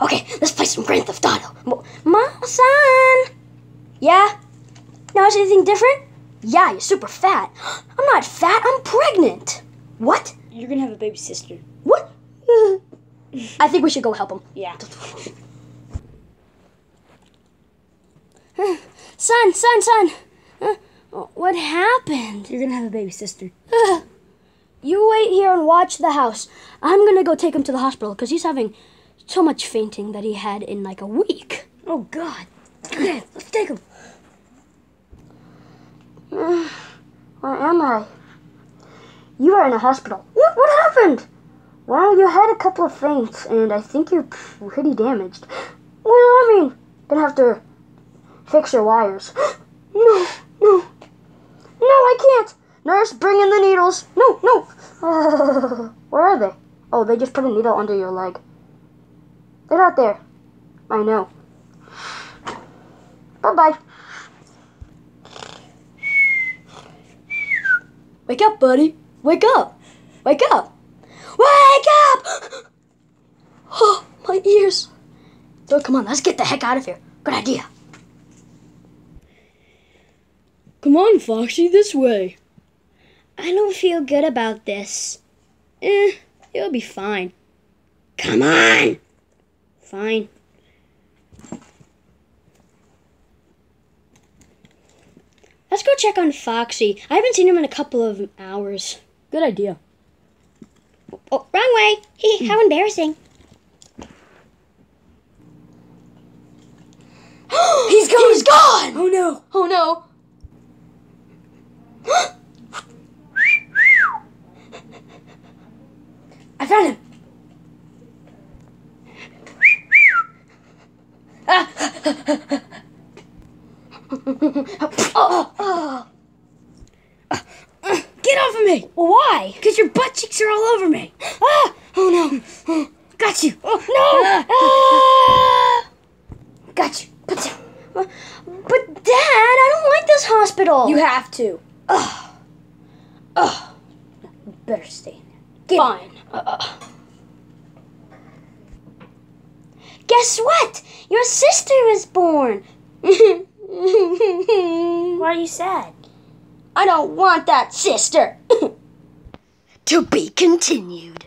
Okay, let's play some Grand Theft Auto. My son. Yeah? Notice anything different? Yeah, you're super fat. I'm not fat, I'm pregnant. What? You're gonna have a baby sister. What? I think we should go help him. Yeah. Son, son, son. Uh, what happened? You're gonna have a baby sister. You wait here and watch the house. I'm gonna go take him to the hospital because he's having so much fainting that he had in like a week. Oh God. Okay, let's take him. Where am I? You are in a hospital. What? What happened? Well, you had a couple of faints, and I think you're pretty damaged. What does that mean? Gonna have to fix your wires. no, no, no! I can't. Nurse, bring in the needles. No, no. Uh, where are they? Oh, they just put a needle under your leg. They're not there. I know. Bye bye. Wake up, buddy. Wake up. Wake up. Wake up! Oh, my ears. So come on, let's get the heck out of here. Good idea. Come on, Foxy, this way. I don't feel good about this. Eh, you'll be fine. Come on. Fine. Let's go check on Foxy. I haven't seen him in a couple of hours. Good idea. Oh, oh wrong way. Hee, how hmm. embarrassing. He's gone. He's gone. Oh no. Oh no. I found him. Oh, oh. Get off of me! Why? Because your butt cheeks are all over me. Ah! Oh no. Got you. Oh, no! Ah! Got you. Down. But Dad, I don't like this hospital. You have to. Ugh. Ugh. Better stay in there. Get Fine. Uh, Guess what? Your sister is born. Why are you sad? I don't want that sister. to be continued.